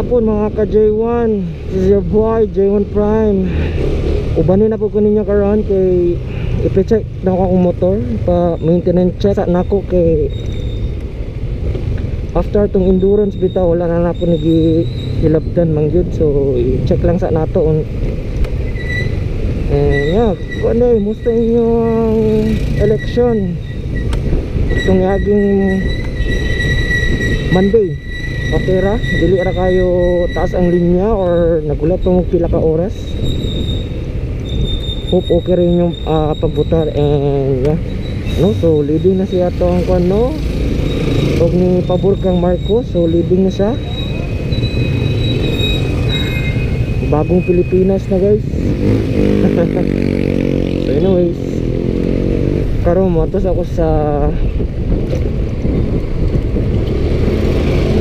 hapon mga ka J1 This is your boy J1 Prime. Ubanin na po ko ninyo karon kay Ipicheck na ako akong motor Pa maintenance check sa nako kay After tong endurance bitaw wala na na po nagi hilabdan man gyud so i-check lang sa nato on Eh yeah, kung ano eh, musta inyong election itong yaging Monday okay ra dili ra kayo taas ang linya or nagulat tong pila ka oras? Hope okay rin yung uh, pagbutar and yeah. No so leading na siya tong kung ano og ni pabor kang Marcos so leading na siya. Bagong Pilipinas na guys. So anyways karon mo ako sa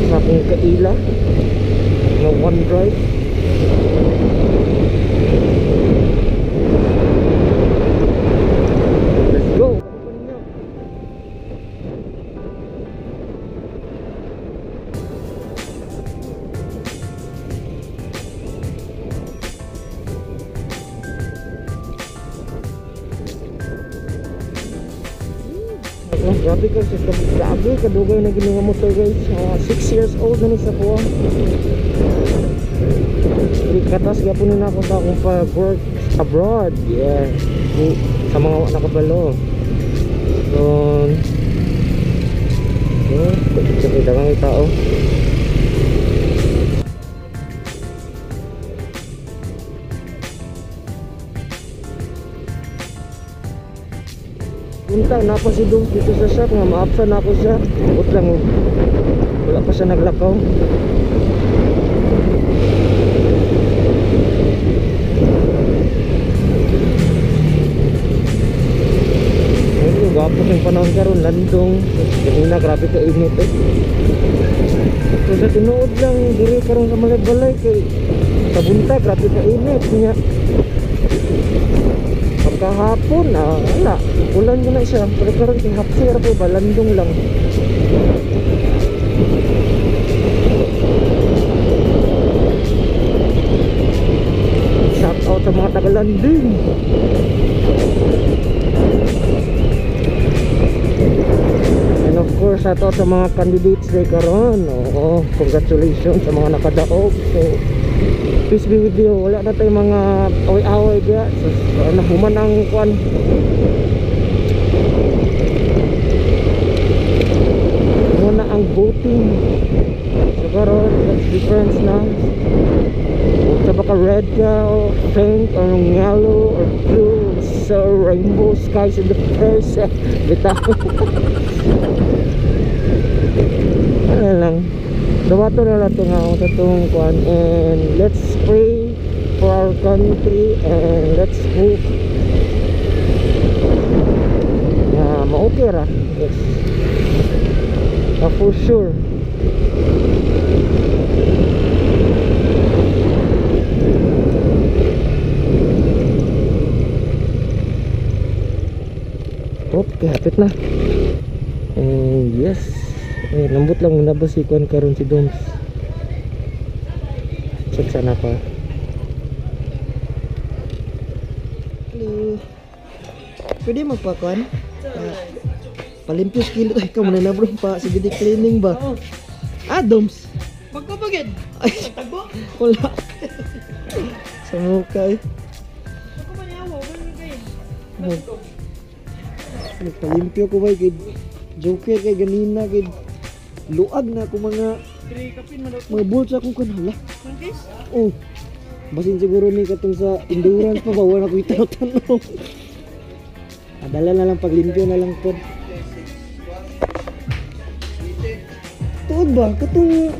sa akong kaila. Na one drive grabe ito- grabe kadugay na gini nga motor guys. 6 years old na ni sa. Di katas gapon na ako sa akong pag-work abroad. Yeah. Sa mga nakabalo. So, yeah, dagang tao. Punta na pa si Dong dito sa shop nga maapsa na ako siya. Ut lang wala pa siya naglakaw. Ayun, gwapo yung panahon karon landong. Kanina grabe ka init eh. So sa tinuod lang diri karon sa malay kay sa bunta grabe ka init niya. Pagkahapon na wala. Ulan ko na siya. Pero karon kay hapsir ko balandong lang. Shout out sa mga taga-landing. And of course, shout out sa mga candidates day karon. Oo, congratulations sa mga nakadaog. So, peace be with you. Wala na tayong mga away-away diya. So, so nahuman ang kwan. Muna ang voting. So karon, let's difference na. Sa baka red ka, or pink, or yellow, or blue. So, rainbow skies in the first. Bitaw. ano lang dawato na nato nga ako tatong kwan. And let's pray for our country and let's hope na ma-okay ra. Yes. Uh, for sure. Okay, hapit na. Eh, lambot lang muna ba si Kwan karon si Doms. Check sana pa. Hello. Pwede magpakuan? Uh, palimpyos kilo. Ay, ikaw muna na bro pa. Sa bidik cleaning ba? Ah, doms. Magpapagid. Ay, Tagbo. wala. sa mukha eh. Nagpalimpyo ko ba kay Joker kay ganina kay luag na ako mga mga bulsa akong kan hala. Frankis? Oh. Basin siguro ni katong sa endurance pa ba wala ko itanaw-tanaw. Adala na lang paglimpyo na lang po. Tuod ba? Katong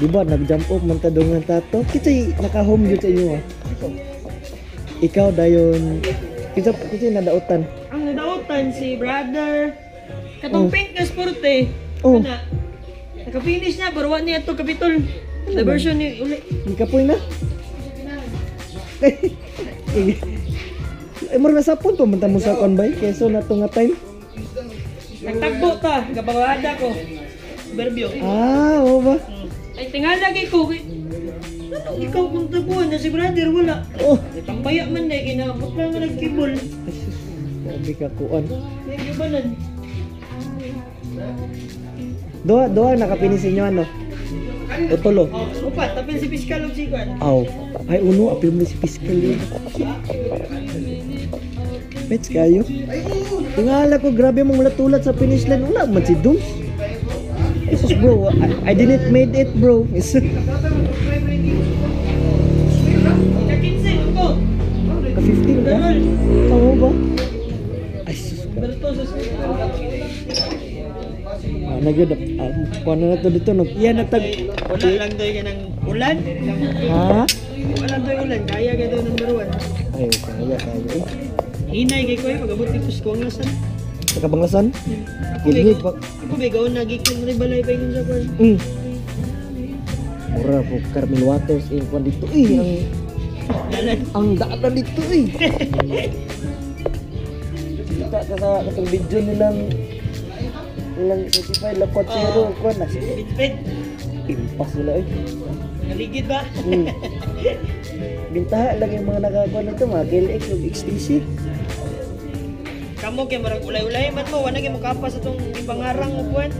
Di ba nag-jump off man ta dong ng tato? Kitay naka-home yun sa inyo ah. Ikaw dayon kita kita nadautan. Ang nadautan si brother. Katong Oh. pink na sporte. Oh. Ana. Naka-finish na. Barwa niya ito kapitol. The version ni uli. Di ka na. Ay mo na sapon pa man ta mo sa konbay keso na to nga time. Nagtagbo ta. Gabawada ko. Berbio. Ah, oo ba? Ay, tingala lagi ko. kay- Ano, ikaw kung tabuhan na si brother, wala. Oh, Ay, pambaya man na, ginamot lang nga nagkibol. ay sus. Grabe ka kuan. May gibalan. Doa, doa nakapinis inyo ano? O tulo? Upat, tapin si Piskal og si Kwan. Aw, ay uno, apil mo si Piskal yun. Mets kayo? Tingala ko, grabe mong latulat sa finish line. Wala man si Dums. Jesus bro, I, I didn't made it bro. Ka-15 ko. Ka-15 ka? Tama ba? Ay sus. Berto sa Ah, nagyod. Ah, kuha na na to dito. No? Yan na tag... Wala lang doy ka ng ulan. Ha? Wala doy ulan. Kaya ka doy number one. Ay, kaya, kaya. Hinay kay Kuya, pag-abot dito sa konglasan. Sa kabanglasan? Gilig pa. Ako ba, gaon na gikin mo rin balay pa yung sa Kwan. Mm. Mura po, Carmel Waters. Eh, kuha dito. Eh, ang... Dalan. Ang daan dito eh. Kita ka sa katong video nilang nilang Spotify lapot zero ko na Bitbit. impas sila eh. Kaligid ba? Hmm. Bintaha lang yung mga nakakuha nito mga KLX o XTC. Kamo kay marang ulay-ulay mat mo, wala kay mo kapas atong ipangarang mo Kwan.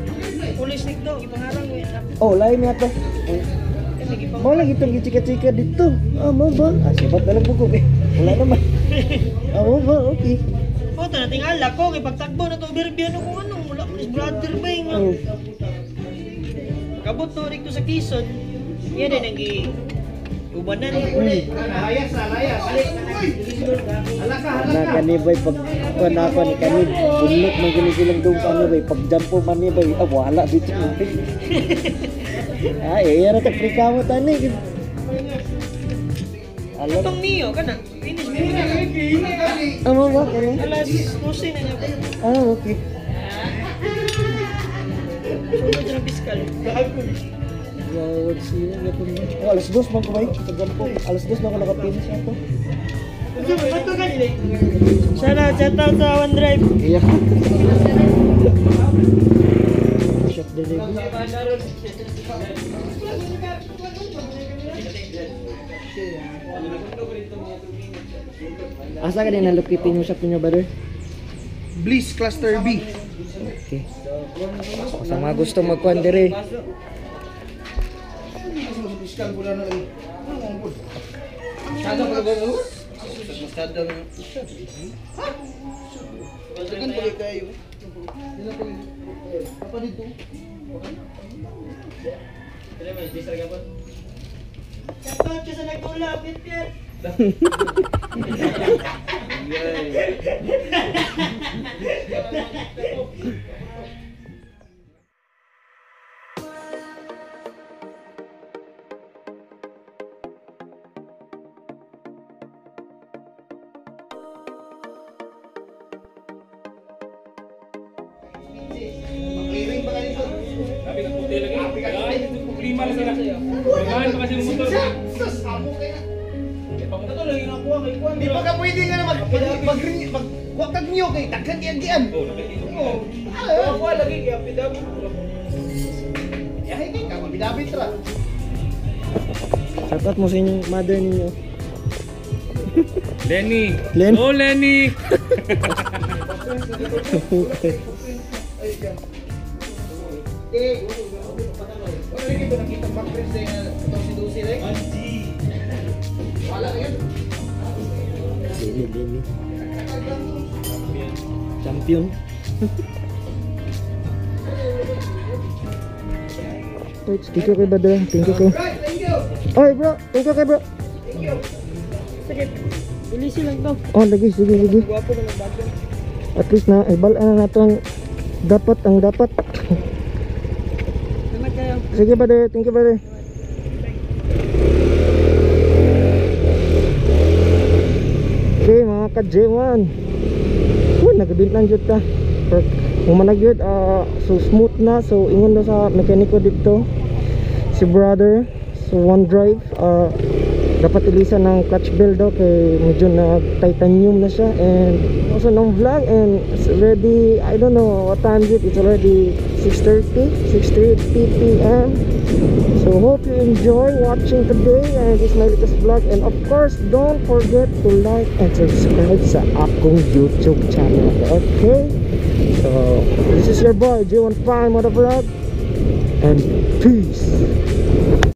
Pulis nito, ipangarang mo. Oh, lain niya to. Eh, may ipang- Mo lang itong chika-chika dito. Ah, mo ba? Ah, sibat na lang bugog eh. Wala naman. Ah, mo ba? Okay. Oh, ta nating ala ko kay pagtakbo na to berbiano ko brother ba yung Oh. kabot no dito sa Quezon. Yan din ang gi ubanan. na kanibay pag kuan ni kanib bunot man gini silang dong kanibay pag jump man ni bay ah wala dito ah eh yara ta prika mo tani alam Itong Mio kana. Finish mo na. amo ba kani Alas 12 na niya. ah okay Sunod na piskal. Gawad siya nga po oh, alas dos ko bay sa jump alas dos na ako nakapinis ako Sana chat out sa One Drive. iya shot delivery Asa ka din nalukitin yung shop niyo, brother? Bliss Cluster B. Okay. Sa mga gusto magkuhan dire. Iskal pula na lagi. Kada pala gano? Masada na. Ha? Dagan pala kayo. Dila pala. Apa dito? Chat out ka sa nagtula, Peter. Clearing pa kayo. Sus, amo kayo na. Di pa ka pwede nga na mag mag mag mag wakag niyo kay daghan yan diyan. Oh, Ah, wala lagi kay pidab. Ya, hindi ka mabidabit ra. Shoutout mo sa inyong mother ninyo. Lenny. Len? Oh, Lenny. Eh, Dini. Champion. Wait, thank you kay brother. Thank you kay. Right, thank you. Oy bro, thank you bro. Sige. Ilisi lang to. Oh, lagi, sige, sige. Guwapo na magbago. At least na, ibal na nato ang dapat, ang dapat. Salamat kayo. Sige brother, thank you brother. Mga ka-J1 Uy, nagabintang jud ta Pero kung managyod, ah, so smooth na. So ingon na sa mekaniko dito Si brother So one drive ah, Dapat ilisan ng clutch bell daw Kay medyo na titanium na siya. And also ng vlog And it's already, I don't know what time it It's already 6.30 6.30 p.m so hope you enjoy watching today and this is my latest vlog. And of course don't forget to like and subscribe sa akong youtube channel okay? So this is your boy J15 Motovlog and peace